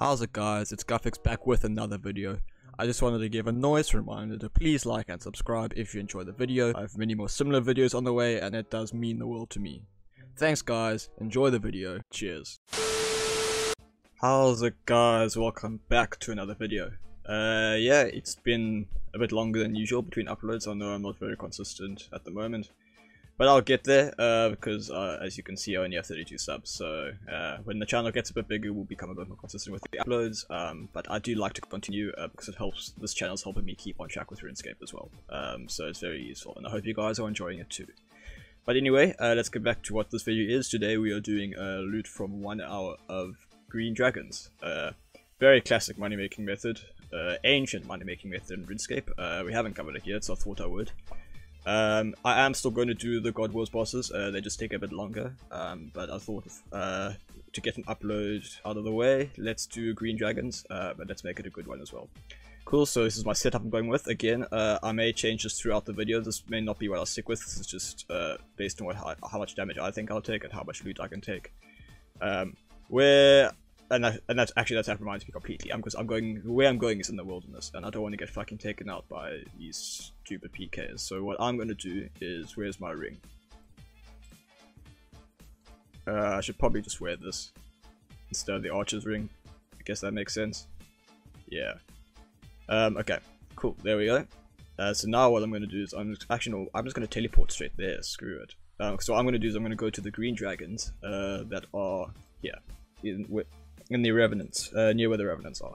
How's it guys, it's Guffix back with another video. I just wanted to give a noise reminder to please like and subscribe if you enjoy the video. I have many more similar videos on the way and it does mean the world to me. Thanks guys, enjoy the video, cheers. How's it guys, welcome back to another video. Uh, yeah, it's been a bit longer than usual between uploads, I know I'm not very consistent at the moment. But I'll get there, uh, because uh, as you can see I only have 32 subs, so uh, when the channel gets a bit bigger we'll become a bit more consistent with the uploads, um, but I do like to continue uh, because it helps, this channel's helping me keep on track with RuneScape as well, um, so it's very useful, and I hope you guys are enjoying it too. But anyway, uh, let's get back to what this video is. Today we are doing a loot from one hour of Green Dragons. Uh, very classic money making method, uh, ancient money making method in RuneScape. Uh, we haven't covered it yet, so I thought I would. Um, I am still going to do the God Wars bosses, uh, they just take a bit longer, um, but I thought uh, to get an upload out of the way, let's do Green Dragons, uh, but let's make it a good one as well. Cool, so this is my setup I'm going with. Again, uh, I may change this throughout the video, this may not be what I'll stick with, this is just uh, based on what, how, how, much damage I think I'll take and how much loot I can take. Um, where and that, and that's actually that reminds me completely. I'm because I'm going the way I'm going is in the wilderness, and I don't want to get fucking taken out by these stupid PKs. So what I'm gonna do is where's my ring? Uh, I should probably just wear this instead of the archer's ring. I guess that makes sense. Yeah. Um. Okay. Cool. There we go. Uh, so now what I'm gonna do is I'm just, actually no, I'm just gonna teleport straight there. Screw it. Um, so what I'm gonna do is I'm gonna go to the green dragons uh, that are yeah in, in the Revenants, uh, near where the Revenants are.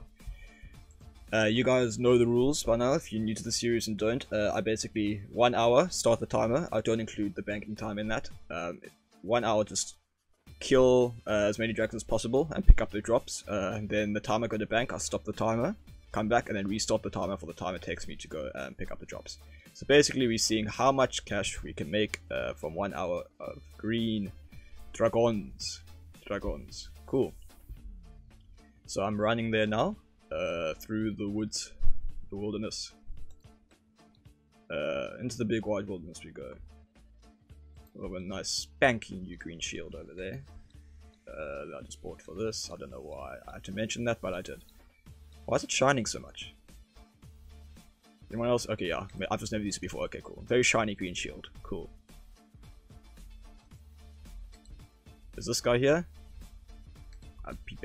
Uh, you guys know the rules by now if you're new to the series and don't. Uh, I basically, one hour, start the timer. I don't include the banking time in that. Um, one hour just kill uh, as many dragons as possible and pick up the drops. Uh, and then the timer go to bank, I stop the timer, come back and then restart the timer for the time it takes me to go and pick up the drops. So basically we're seeing how much cash we can make uh, from one hour of green dragons. Dragons. Cool. So I'm running there now, uh, through the woods, the wilderness. Uh, into the big wide wilderness we go. A nice spanking new green shield over there. Uh, I just bought for this. I don't know why I had to mention that, but I did. Why is it shining so much? Anyone else? Okay, yeah. I've just never used it before. Okay, cool. Very shiny green shield. Cool. Is this guy here?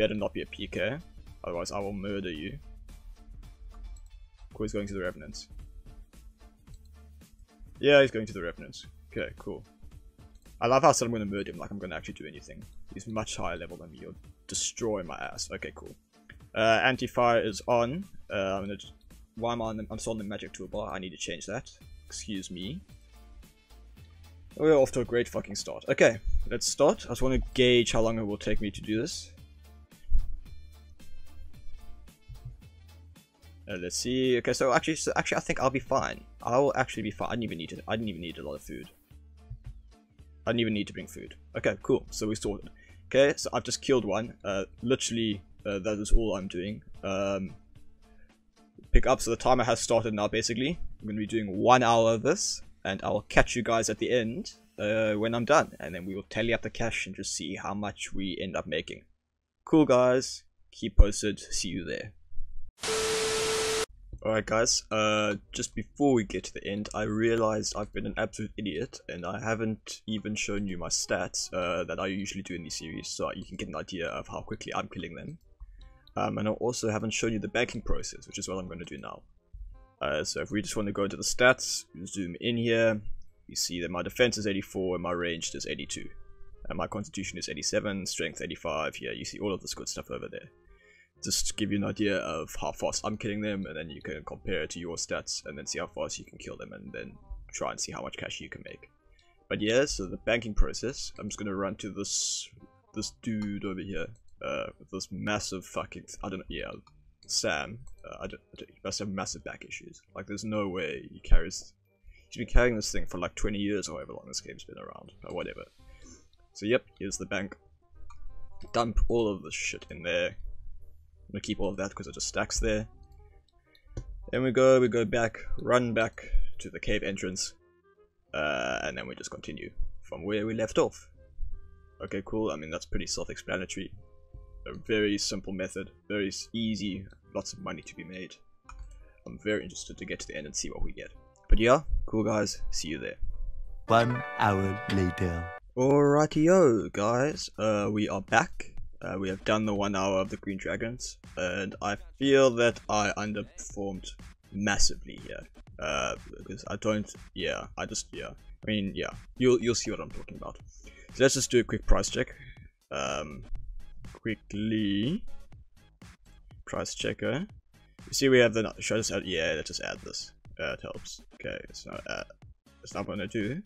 Better not be a PK, otherwise I will murder you. He's going to the Revenants. Yeah, he's going to the Revenants. Okay, cool. I love how I said I'm going to murder him like I'm going to actually do anything. He's much higher level than me. He'll destroy my ass. Okay, cool. Uh, Anti-fire is on. Uh, I'm gonna why am I on the, I'm still on the magic toolbar. I need to change that. Excuse me. We're off to a great fucking start. Okay, let's start. I just want to gauge how long it will take me to do this. Uh, let's see. Okay, so actually, so actually, I think I'll be fine. I'll actually be fine. I didn't even need it. I didn't even need a lot of food. I didn't even need to bring food. Okay, cool. So we sorted. Okay, so I've just killed one. Uh, literally, uh, that is all I'm doing. Um, pick up. So the timer has started now. Basically, I'm going to be doing one hour of this, and I'll catch you guys at the end uh, when I'm done, and then we will tally up the cash and just see how much we end up making. Cool, guys. Keep posted. See you there. Alright guys, uh, just before we get to the end, I realized I've been an absolute idiot and I haven't even shown you my stats uh, that I usually do in these series so you can get an idea of how quickly I'm killing them. Um, and I also haven't shown you the banking process, which is what I'm going to do now. Uh, so if we just want to go into the stats, zoom in here, you see that my defense is 84 and my range is 82. And my constitution is 87, strength 85, yeah, you see all of this good stuff over there just to give you an idea of how fast I'm killing them, and then you can compare it to your stats, and then see how fast you can kill them, and then try and see how much cash you can make. But yeah, so the banking process, I'm just gonna run to this this dude over here, uh, this massive fucking, I don't know, yeah, Sam, uh, I, don't, I don't, he must have massive back issues. Like, there's no way he carries, he's been carrying this thing for like 20 years or however long this game's been around, or whatever. So yep, here's the bank. Dump all of this shit in there, I'm gonna keep all of that because it just stacks there. Then we go, we go back, run back to the cave entrance, uh, and then we just continue from where we left off. Okay, cool. I mean, that's pretty self-explanatory. a very simple method, very easy, lots of money to be made. I'm very interested to get to the end and see what we get. But yeah, cool guys, see you there. One hour later. Alrighty-yo, guys, uh, we are back. Uh, we have done the one hour of the Green Dragons, and I feel that I underperformed massively here. Uh, because I don't, yeah, I just, yeah. I mean, yeah, you'll you'll see what I'm talking about. So let's just do a quick price check. Um, quickly, price checker. You see, we have the. Should I just add? Yeah, let's just add this. Uh, it helps. Okay, so uh, it's not gonna do.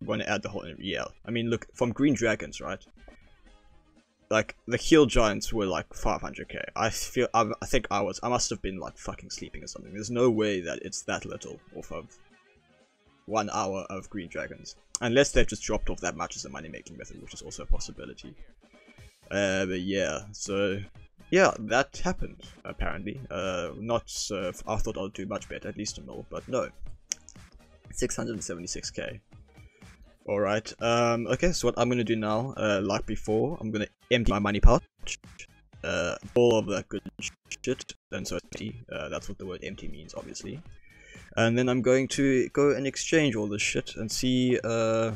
I'm gonna add the whole. Yeah, I mean, look from Green Dragons, right? Like the hill giants were like 500k. I feel. I, I think I was. I must have been like fucking sleeping or something. There's no way that it's that little off of one hour of Green Dragons, unless they've just dropped off that much as a money making method, which is also a possibility. Uh, but yeah, so yeah, that happened apparently. Uh, not. Uh, I thought I'd do much better, at least a mil, but no. 676k. Alright, um, okay, so what I'm gonna do now, uh, like before, I'm gonna empty my money pouch, uh, all of that good shit, and so it's empty, uh, that's what the word empty means, obviously. And then I'm going to go and exchange all this shit and see, uh,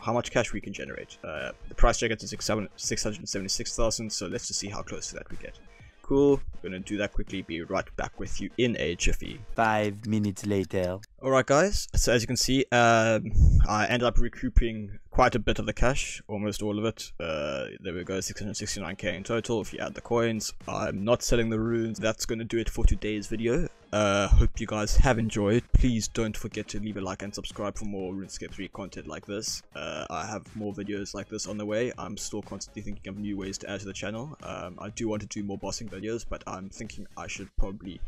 how much cash we can generate. Uh, the price check is 676,000, so let's just see how close to that we get. Cool, gonna do that quickly, be right back with you in a jiffy. Five minutes later. Alright guys, so as you can see, um, I ended up recouping quite a bit of the cash, almost all of it. Uh, there we go, 669k in total if you add the coins. I'm not selling the runes, that's going to do it for today's video. Uh, hope you guys have enjoyed. Please don't forget to leave a like and subscribe for more RuneScape 3 content like this. Uh, I have more videos like this on the way. I'm still constantly thinking of new ways to add to the channel. Um, I do want to do more bossing videos, but I'm thinking I should probably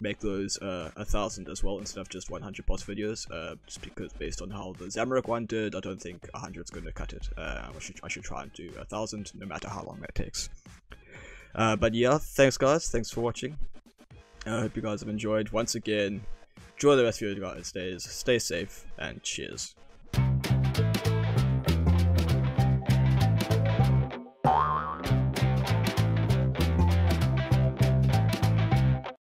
make those uh, a thousand as well instead of just 100 boss videos uh, just because based on how the Zamorak one did I don't think 100 is going to cut it. Uh, I, should, I should try and do a thousand no matter how long that takes. Uh, but yeah thanks guys thanks for watching. I hope you guys have enjoyed. Once again enjoy the rest of your guys days. Stay safe and cheers